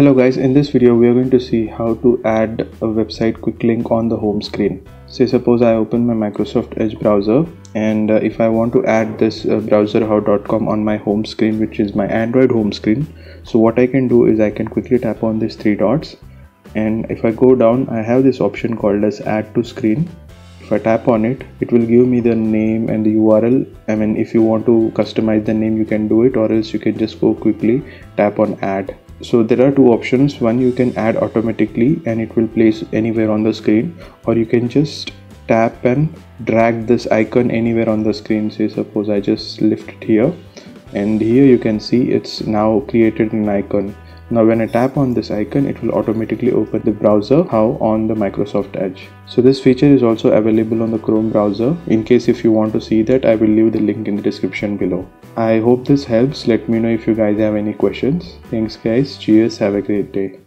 Hello guys, in this video we are going to see how to add a website quick link on the home screen. Say suppose I open my Microsoft Edge browser and uh, if I want to add this uh, browserhow.com on my home screen which is my Android home screen. So what I can do is I can quickly tap on these three dots and if I go down I have this option called as add to screen if I tap on it it will give me the name and the URL I mean if you want to customize the name you can do it or else you can just go quickly tap on add so there are two options. One you can add automatically and it will place anywhere on the screen or you can just tap and drag this icon anywhere on the screen. Say suppose I just lift it here and here you can see it's now created an icon now when I tap on this icon, it will automatically open the browser how on the Microsoft Edge. So this feature is also available on the Chrome browser. In case if you want to see that, I will leave the link in the description below. I hope this helps. Let me know if you guys have any questions. Thanks guys. Cheers. Have a great day.